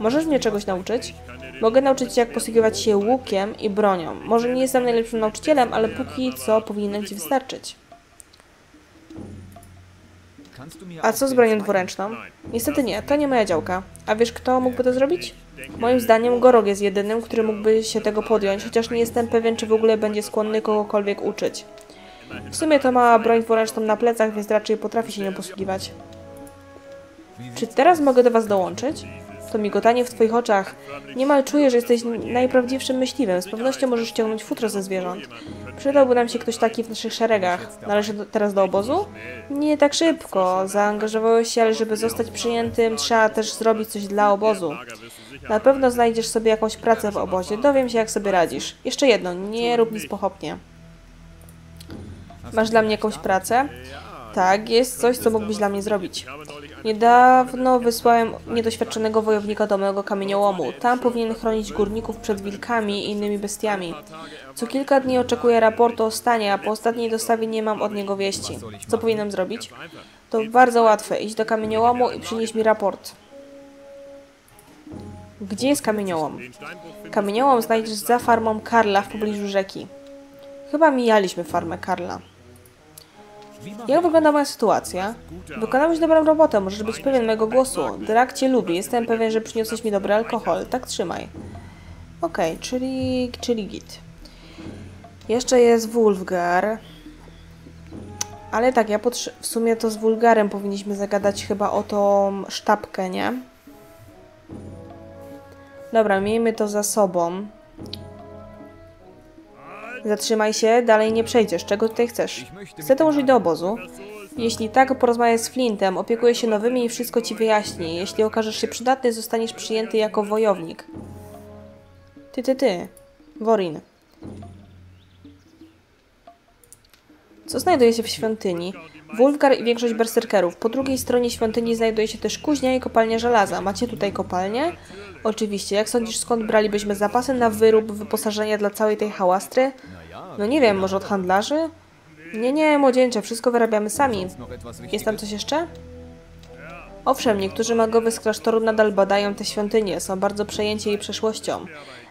Możesz mnie czegoś nauczyć? Mogę nauczyć cię, jak posługiwać się łukiem i bronią. Może nie jestem najlepszym nauczycielem, ale póki co powinienem ci wystarczyć. A co z bronią dwuręczną? Niestety nie, to nie moja działka. A wiesz, kto mógłby to zrobić? Moim zdaniem Gorog jest jedynym, który mógłby się tego podjąć, chociaż nie jestem pewien, czy w ogóle będzie skłonny kogokolwiek uczyć. W sumie to ma broń dwuręczną na plecach, więc raczej potrafi się nią posługiwać. Czy teraz mogę do was dołączyć? To migotanie w twoich oczach. Niemal czuję, że jesteś najprawdziwszym myśliwym. Z pewnością możesz ściągnąć futro ze zwierząt. Przydałby nam się ktoś taki w naszych szeregach. Należy do, teraz do obozu? Nie tak szybko. Zaangażowałeś się, ale żeby zostać przyjętym, trzeba też zrobić coś dla obozu. Na pewno znajdziesz sobie jakąś pracę w obozie. Dowiem się, jak sobie radzisz. Jeszcze jedno, nie rób nic pochopnie. Masz dla mnie jakąś pracę? Tak, jest coś, co mógłbyś dla mnie zrobić. Niedawno wysłałem niedoświadczonego wojownika do mojego kamieniołomu. Tam powinien chronić górników przed wilkami i innymi bestiami. Co kilka dni oczekuję raportu o stanie, a po ostatniej dostawie nie mam od niego wieści. Co powinienem zrobić? To bardzo łatwe. Idź do kamieniołomu i przynieś mi raport. Gdzie jest kamieniołom? Kamieniołom znajdziesz za farmą Karla w pobliżu rzeki. Chyba mijaliśmy farmę Karla. Jak wygląda moja sytuacja? Wykonałeś dobrą robotę, możesz być pewien mojego głosu. Drak cię lubi, jestem pewien, że przyniosłeś mi dobry alkohol. Tak trzymaj. Okej, czyli, czyli git. Jeszcze jest Wulfgar. Ale tak, ja w sumie to z Wulgarem powinniśmy zagadać chyba o tą sztabkę, nie? Dobra, miejmy to za sobą. Zatrzymaj się, dalej nie przejdziesz. Czego tutaj chcesz? Chcę dążyć do obozu. Jeśli tak, porozmawiaj z Flintem, opiekuje się nowymi i wszystko ci wyjaśni. Jeśli okażesz się przydatny, zostaniesz przyjęty jako wojownik. Ty, ty, ty. Worin. Co znajduje się w świątyni? Wulgar i większość berserkerów. Po drugiej stronie świątyni znajduje się też kuźnia i kopalnia żelaza. Macie tutaj kopalnię? Oczywiście. Jak sądzisz, skąd bralibyśmy zapasy na wyrób wyposażenia dla całej tej hałastry? No nie wiem, może od handlarzy? Nie, nie, młodzieńcze, wszystko wyrabiamy sami. Jest tam coś jeszcze? Owszem, niektórzy magowie z klasztoru nadal badają te świątynie, są bardzo przejęci jej przeszłością.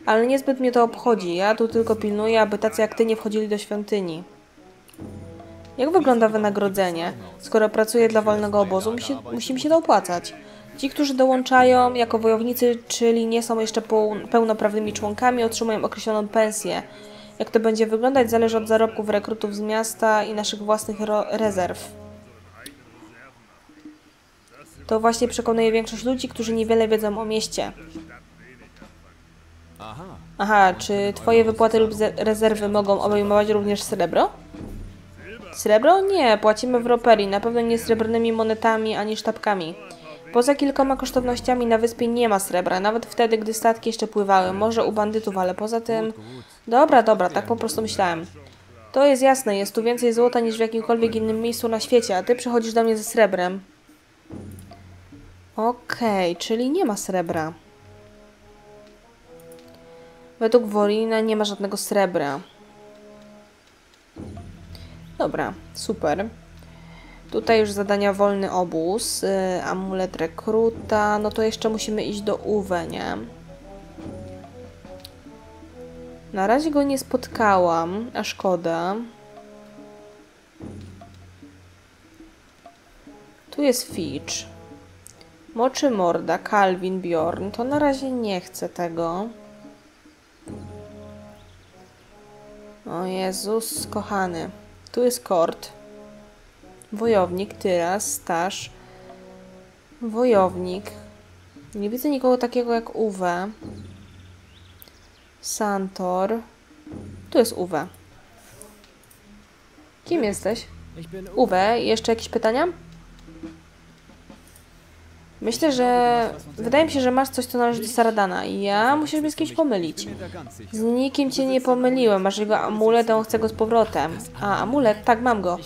Ale niezbyt mnie to obchodzi, ja tu tylko pilnuję, aby tacy jak ty nie wchodzili do świątyni. Jak wygląda wynagrodzenie? Skoro pracuję dla wolnego obozu, musi, musi mi się to opłacać. Ci, którzy dołączają jako wojownicy, czyli nie są jeszcze peł- pełnoprawnymi członkami, otrzymują określoną pensję. Jak to będzie wyglądać, zależy od zarobków rekrutów z miasta i naszych własnych rezerw. To właśnie przekonuje większość ludzi, którzy niewiele wiedzą o mieście. Aha. Czy twoje wypłaty lub ze- rezerwy mogą obejmować również srebro? Srebro? Nie, płacimy w roperii, na pewno nie srebrnymi monetami ani sztabkami. Poza kilkoma kosztownościami na wyspie nie ma srebra, nawet wtedy, gdy statki jeszcze pływały. Może u bandytów, ale poza tym... Dobra, dobra, tak po prostu myślałem. To jest jasne, jest tu więcej złota niż w jakimkolwiek innym miejscu na świecie, a ty przychodzisz do mnie ze srebrem. Okej, czyli nie ma srebra. Według Worina nie ma żadnego srebra. Dobra, super. Tutaj już zadania wolny obóz, y, amulet rekruta, no to jeszcze musimy iść do Uwe, nie? Na razie go nie spotkałam, a szkoda. Tu jest Fitch. Moczy Morda, Calvin, Bjorn. To na razie nie chcę tego. O Jezus, kochany. Tu jest Kort. Wojownik, Tyras, Staż. Wojownik. Nie widzę nikogo takiego jak Uwe. Santor. Tu jest Uwe. Kim jesteś? Uwe, jeszcze jakieś pytania? Myślę, że... Wydaje mi się, że masz coś, co należy do Saradana. Ja musisz mnie z kimś pomylić. Z nikim cię nie pomyliłem. Masz jego amulet, on chce go z powrotem. A, amulet? Tak, mam go.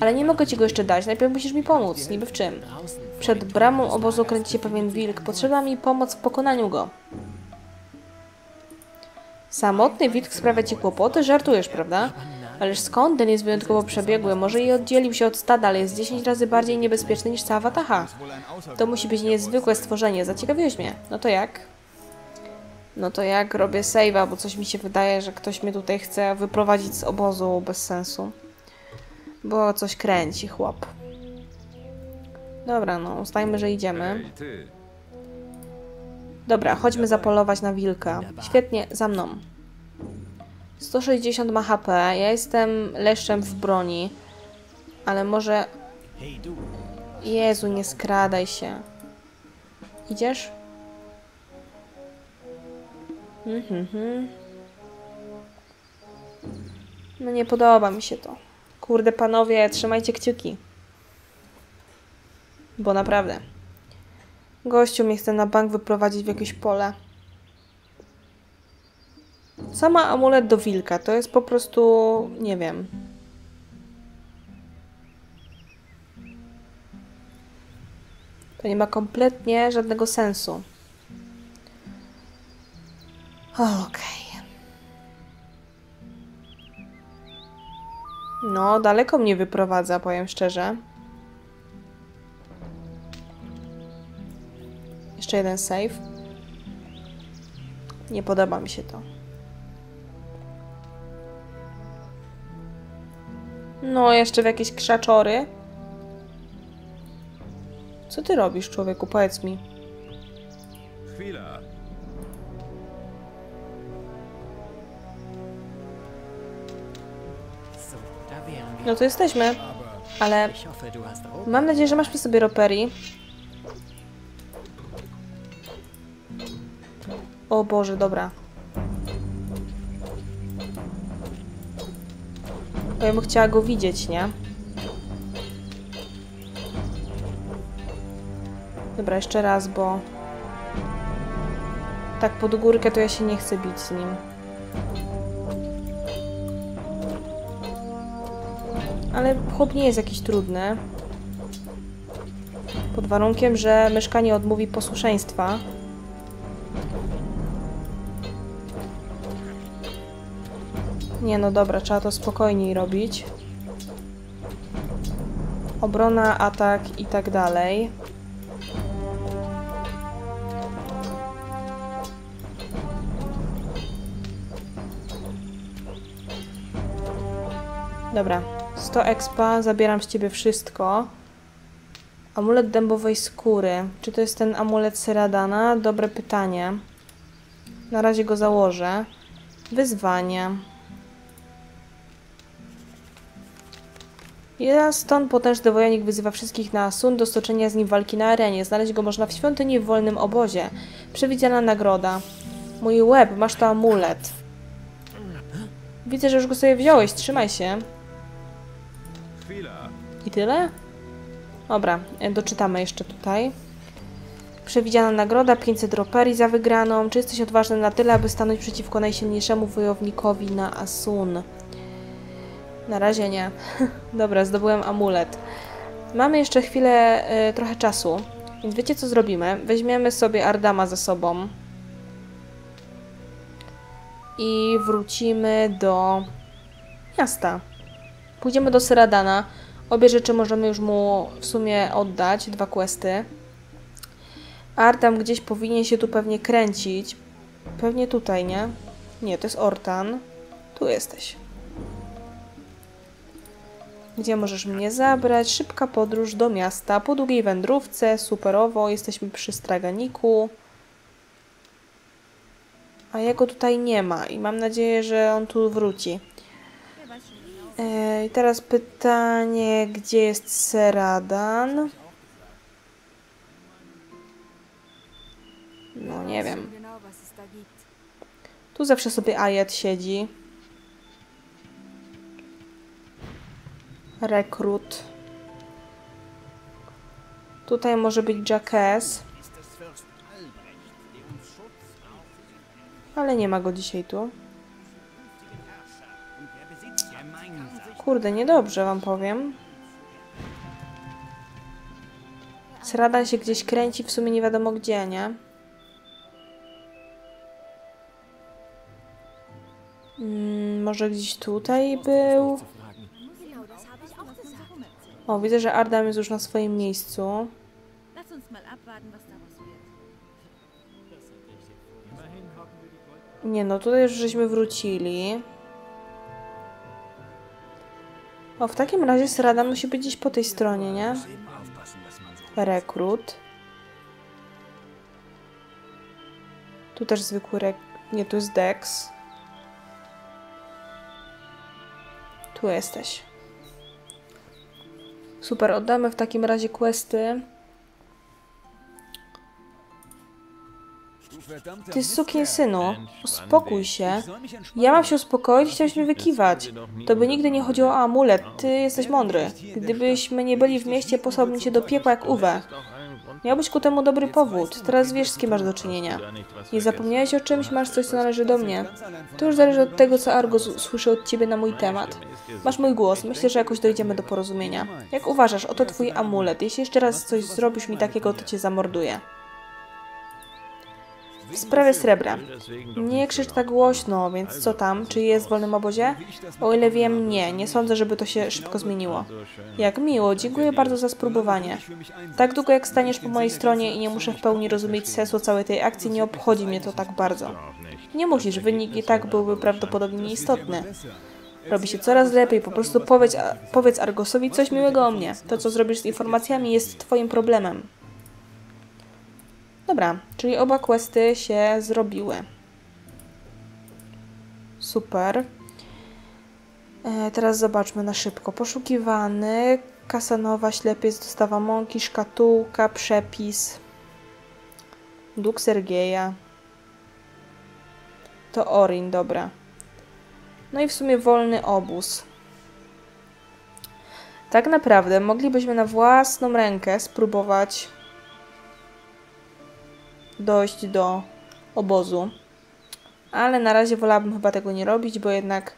Ale nie mogę ci go jeszcze dać. Najpierw musisz mi pomóc. Niby w czym? Przed bramą obozu kręci się pewien wilk. Potrzeba mi pomoc w pokonaniu go. Samotny wilk sprawia ci kłopoty? Żartujesz, prawda? Ależ skąd ten jest wyjątkowo przebiegły? Może i oddzielił się od stada, ale jest 10 razy bardziej niebezpieczny niż cała wataha. To musi być niezwykłe stworzenie. Zaciekawiłeś mnie. No to jak? No to jak robię save'a, bo coś mi się wydaje, że ktoś mnie tutaj chce wyprowadzić z obozu bez sensu. Bo coś kręci, chłop. Dobra, no, ustajmy, że idziemy. Dobra, chodźmy zapolować na wilka. Świetnie, za mną. 160 ma HP, ja jestem leszczem w broni. Ale może... Jezu, nie skradaj się. Idziesz? Mhm, mhm. No nie podoba mi się to. Kurde panowie, trzymajcie kciuki. Bo naprawdę. Gościu mnie chce na bank wyprowadzić w jakieś pole. Sama amulet do wilka to jest po prostu. Nie wiem. To nie ma kompletnie żadnego sensu. Okej. No, daleko mnie wyprowadza, powiem szczerze. Jeszcze jeden save. Nie podoba mi się to. No, jeszcze w jakieś krzaczory. Co ty robisz, człowieku? Powiedz mi. Chwila. No to jesteśmy. Ale mam nadzieję, że masz przy sobie roperii. O Boże, dobra. Bo ja bym chciała go widzieć, nie? Dobra, jeszcze raz, bo... Tak pod górkę to ja się nie chcę bić z nim. Ale chłop nie jest jakiś trudny. Pod warunkiem, że mieszkanie odmówi posłuszeństwa. Nie no dobra, trzeba to spokojniej robić. Obrona, atak i tak dalej. Dobra, 100 expa, zabieram z ciebie wszystko. Amulet dębowej skóry. Czy to jest ten amulet Seradana? Dobre pytanie. Na razie go założę. Wyzwanie. Jaston, potężny wojanik, wyzywa wszystkich na Asun do stoczenia z nim walki na arenie. Znaleźć go można w świątyni w wolnym obozie. Przewidziana nagroda. Mój łeb, masz to amulet. Widzę, że już go sobie wziąłeś, trzymaj się. I tyle? Dobra, e, doczytamy jeszcze tutaj. Przewidziana nagroda 500 roperii za wygraną. Czy jesteś odważny na tyle, aby stanąć przeciwko najsilniejszemu wojownikowi na Asun? Na razie nie. Dobra, zdobyłem amulet. Mamy jeszcze chwilę, e, trochę czasu. Więc wiecie co zrobimy? Weźmiemy sobie Ardama ze sobą. I wrócimy do miasta. Pójdziemy do Syradana. Obie rzeczy możemy już mu w sumie oddać, dwa questy. Ardam gdzieś powinien się tu pewnie kręcić. Pewnie tutaj, nie? Nie, to jest Ortan. Tu jesteś. Gdzie możesz mnie zabrać? Szybka podróż do miasta. Po długiej wędrówce, superowo. Jesteśmy przy straganiku. A jego tutaj nie ma i mam nadzieję, że on tu wróci. E, I teraz pytanie, gdzie jest Seradan? No nie wiem. Tu zawsze sobie Ayet siedzi. Rekrut. Tutaj może być Jackass. Ale nie ma go dzisiaj tu. Kurde, niedobrze wam powiem. Sradan się gdzieś kręci, w sumie nie wiadomo gdzie, nie? Mm, może gdzieś tutaj był? O, widzę, że Ardam jest już na swoim miejscu. Nie no, tutaj już żeśmy wrócili. O, w takim razie Sradan musi być gdzieś po tej stronie, nie? Rekrut. Tu też zwykły rek... Nie, tu jest Dex. Tu jesteś. Super, oddamy w takim razie questy. Ty synu, uspokój się. Ja mam się uspokoić, chciałeś mnie wykiwać. To by nigdy nie chodziło o amulet, ty jesteś mądry. Gdybyśmy nie byli w mieście, posłałbym cię do piekła jak Uwe. Miałbyś ku temu dobry powód, teraz wiesz z kim masz do czynienia. Nie zapomniałeś o czymś, masz coś co należy do mnie. To już zależy od tego, co Argo słyszy od ciebie na mój temat. Masz mój głos, myślę, że jakoś dojdziemy do porozumienia. Jak uważasz, oto twój amulet. Jeśli jeszcze raz coś zrobisz mi takiego, to cię zamorduję. W sprawie srebra. Nie krzycz tak głośno, więc co tam? Czy jest w wolnym obozie? O ile wiem, nie. Nie sądzę, żeby to się szybko zmieniło. Jak miło, dziękuję bardzo za spróbowanie. Tak długo jak staniesz po mojej stronie i nie muszę w pełni rozumieć sensu całej tej akcji, nie obchodzi mnie to tak bardzo. Nie musisz, wynik i tak byłby prawdopodobnie nieistotny. Robi się coraz lepiej, po prostu powiedz, powiedz Argosowi coś miłego o mnie. To, co zrobisz z informacjami, jest twoim problemem. Dobra, czyli oba questy się zrobiły. Super. E, teraz zobaczmy na szybko. Poszukiwany, kasanowa, ślepiec, dostawa mąki, szkatułka, przepis. Duk Sergieja. To Orin, dobra. No i w sumie wolny obóz. Tak naprawdę moglibyśmy na własną rękę spróbować dojść do obozu. Ale na razie wolałabym chyba tego nie robić, bo jednak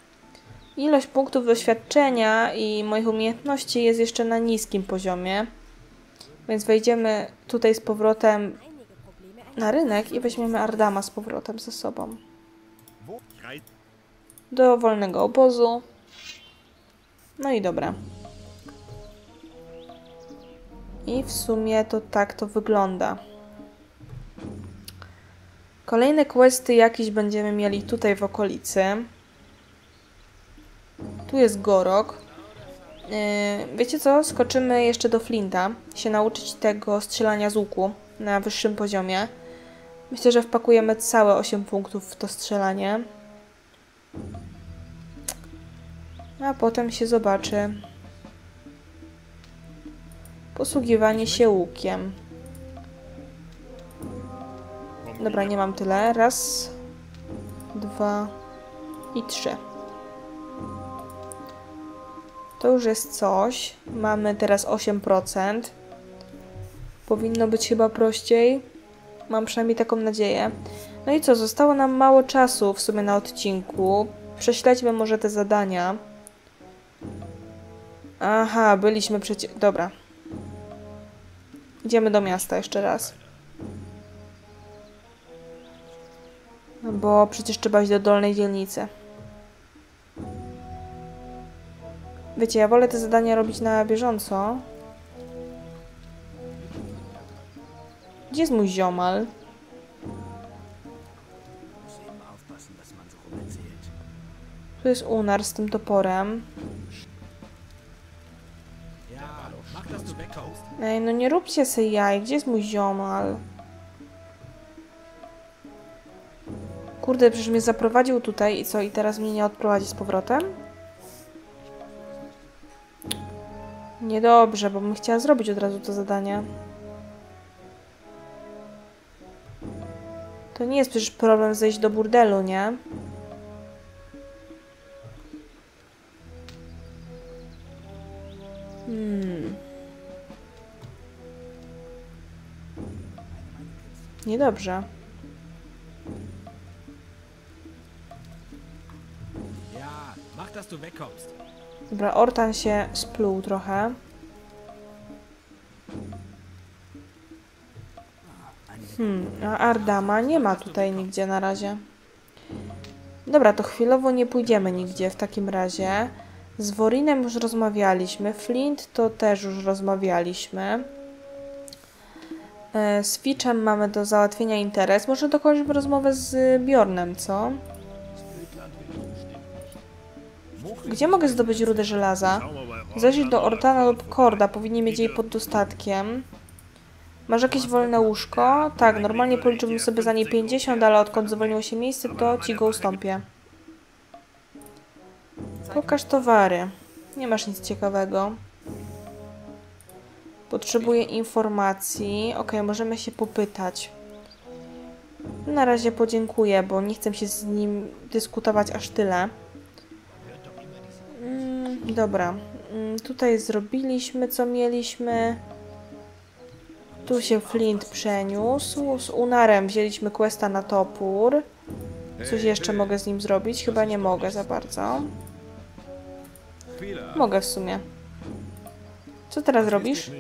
ilość punktów doświadczenia i moich umiejętności jest jeszcze na niskim poziomie. Więc wejdziemy tutaj z powrotem na rynek i weźmiemy Ardama z powrotem ze sobą. Do wolnego obozu. No i dobra. I w sumie to tak to wygląda. Kolejne questy jakieś będziemy mieli tutaj w okolicy. Tu jest Gorok. Yy, wiecie co? Skoczymy jeszcze do Flinta. Się nauczyć tego strzelania z łuku na wyższym poziomie. Myślę, że wpakujemy całe 8 punktów w to strzelanie. A potem się zobaczy. Posługiwanie się łukiem. Dobra, nie mam tyle. Raz, dwa i trzy. To już jest coś. Mamy teraz 8%. Powinno być chyba prościej. Mam przynajmniej taką nadzieję. No i co? Zostało nam mało czasu w sumie na odcinku. Prześledźmy może te zadania. Aha, byliśmy przecież... Dobra. Idziemy do miasta jeszcze raz. Bo przecież trzeba iść do dolnej dzielnicy. Wiecie, ja wolę te zadania robić na bieżąco. Gdzie jest mój ziomal? Tu jest Unar z tym toporem. Ej, no nie róbcie sobie jaj. Gdzie jest mój ziomal? Kurde, przecież mnie zaprowadził tutaj i co? I teraz mnie nie odprowadzi z powrotem? Niedobrze, bo bym chciała zrobić od razu to zadanie. To nie jest przecież problem zejść do burdelu, nie? Hmm. Niedobrze. Dass du wegkommst. Dobra, Ortan się spluł trochę. Hmm, a Ardama nie ma tutaj nigdzie na razie. Dobra, to chwilowo nie pójdziemy nigdzie w takim razie. Z Worinem już rozmawialiśmy. Flint to też już rozmawialiśmy. E, Z Fitchem mamy do załatwienia interes. Może dokończymy rozmowę z Bjornem, co? Gdzie mogę zdobyć rudę żelaza? Zajrzyj do Ortana lub Korda, powinni mieć jej pod dostatkiem. Masz jakieś wolne łóżko? Tak, normalnie policzyłbym sobie za nie 50, ale odkąd zwolniło się miejsce, to ci go ustąpię. Pokaż towary. Nie masz nic ciekawego. Potrzebuję informacji. Ok, możemy się popytać. Na razie podziękuję, bo nie chcę się z nim dyskutować aż tyle. Dobra. Mm, tutaj zrobiliśmy co mieliśmy. Tu się Flint przeniósł. Z Unarem wzięliśmy questa na topór. Coś jeszcze mogę z nim zrobić? Chyba nie mogę za bardzo. Mogę w sumie. Co teraz robisz?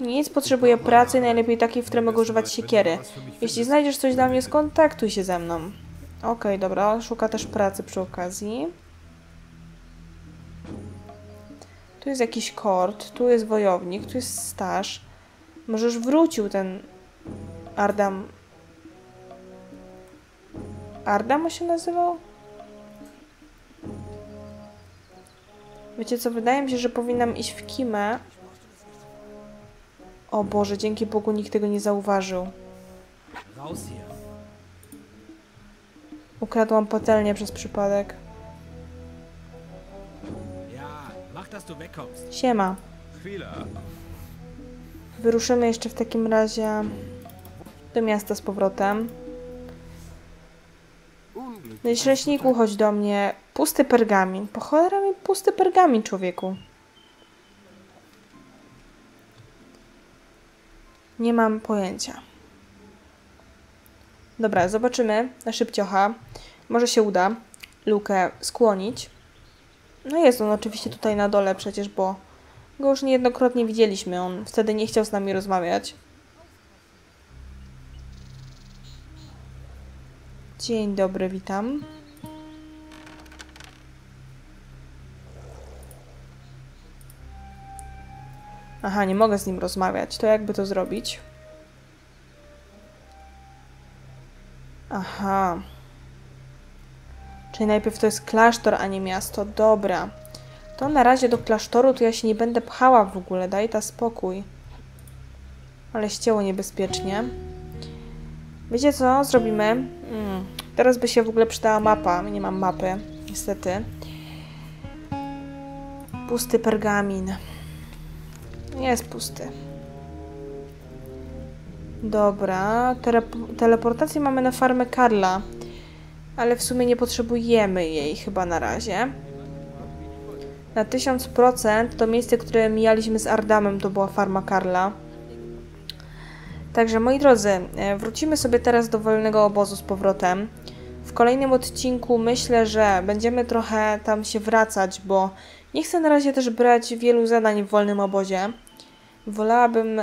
Nic, potrzebuję pracy, najlepiej takiej, w której mogę używać siekiery. Jeśli znajdziesz coś dla mnie, skontaktuj się ze mną. Okej, dobra, szuka też pracy przy okazji. Tu jest jakiś kord, tu jest wojownik, tu jest staż. Może już wrócił ten Ardam. Ardam się nazywał? Wiecie co, wydaje mi się, że powinnam iść w Kimę. O Boże, dzięki Bogu nikt tego nie zauważył. Ukradłam patelnię przez przypadek. Dass du wegkommst. Siema. Chwila. Wyruszymy jeszcze w takim razie do miasta z powrotem. Leśniku, chodź do mnie. Pusty pergamin. Po cholera mi pusty pergamin, człowieku. Nie mam pojęcia. Dobra, zobaczymy na szybciocha. Może się uda Lukę skłonić. No jest on oczywiście tutaj na dole przecież, bo go już niejednokrotnie widzieliśmy. On wtedy nie chciał z nami rozmawiać. Dzień dobry, witam. Aha, nie mogę z nim rozmawiać. To jakby to zrobić? Aha. Czyli najpierw to jest klasztor, a nie miasto. Dobra. To na razie do klasztoru to ja się nie będę pchała w ogóle. Daj ta spokój. Ale ścięło niebezpiecznie. Wiecie co? Zrobimy. Mm. Teraz by się w ogóle przydała mapa. Nie mam mapy, niestety. Pusty pergamin. Jest pusty. Dobra, Tele- teleportację mamy na farmę Karla, ale w sumie nie potrzebujemy jej chyba na razie. Na 1000% to miejsce, które mijaliśmy z Ardamem, to była farma Karla. Także moi drodzy, e, wrócimy sobie teraz do wolnego obozu z powrotem. W kolejnym odcinku myślę, że będziemy trochę tam się wracać, bo nie chcę na razie też brać wielu zadań w wolnym obozie. Wolałabym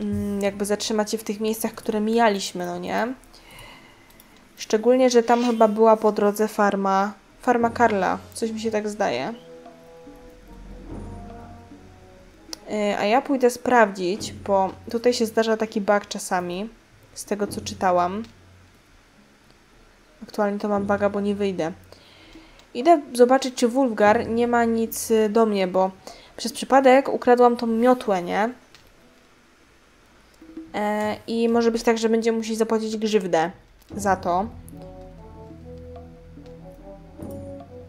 mm, jakby zatrzymać się w tych miejscach, które mijaliśmy, no nie? Szczególnie, że tam chyba była po drodze farma, farma Karla. Coś mi się tak zdaje. Yy, A ja pójdę sprawdzić, bo tutaj się zdarza taki bug czasami, z tego co czytałam. Aktualnie to mam baga, bo nie wyjdę. Idę zobaczyć, czy Wulfgar nie ma nic y, do mnie, bo przez przypadek ukradłam tą miotłę, nie? E, I może być tak, że będzie musieć zapłacić grzywdę za to.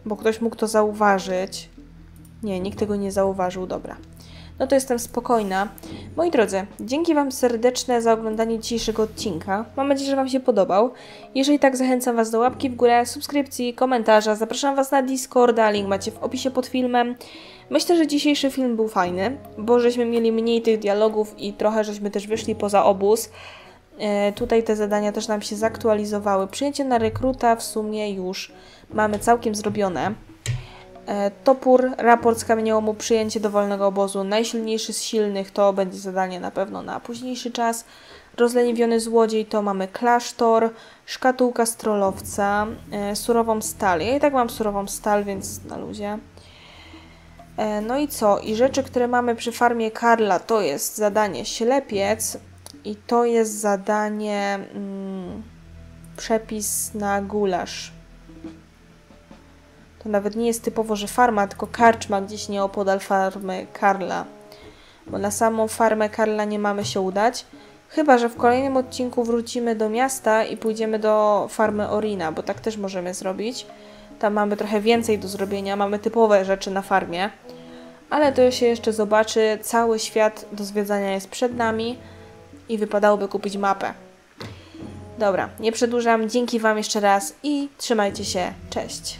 Bo ktoś mógł to zauważyć. Nie, nikt tego nie zauważył, dobra. No to jestem spokojna. Moi drodzy, dzięki Wam serdeczne za oglądanie dzisiejszego odcinka. Mam nadzieję, że Wam się podobał. Jeżeli tak, zachęcam Was do łapki w górę, subskrypcji, komentarza. Zapraszam Was na Discorda, link macie w opisie pod filmem. Myślę, że dzisiejszy film był fajny, bo żeśmy mieli mniej tych dialogów i trochę żeśmy też wyszli poza obóz. E, tutaj te zadania też nam się zaktualizowały. Przyjęcie na rekruta w sumie już mamy całkiem zrobione. E, Topór, raport z kamieniołomu, przyjęcie do wolnego obozu. Najsilniejszy z silnych to będzie zadanie na pewno na późniejszy czas. Rozleniwiony złodziej to mamy klasztor, szkatułka strolowca, e, surową stal. Ja i tak mam surową stal, więc na luzie. No i co? I rzeczy, które mamy przy farmie Karla, to jest zadanie ślepiec i to jest zadanie mm, przepis na gulasz. To nawet nie jest typowo, że farma, tylko karczma gdzieś nieopodal farmy Karla. Bo na samą farmę Karla nie mamy się udać. Chyba, że w kolejnym odcinku wrócimy do miasta i pójdziemy do farmy Orina, bo tak też możemy zrobić. Tam mamy trochę więcej do zrobienia, mamy typowe rzeczy na farmie. Ale to się jeszcze zobaczy. Cały świat do zwiedzania jest przed nami i wypadałoby kupić mapę. Dobra, nie przedłużam. Dzięki Wam jeszcze raz i trzymajcie się. Cześć.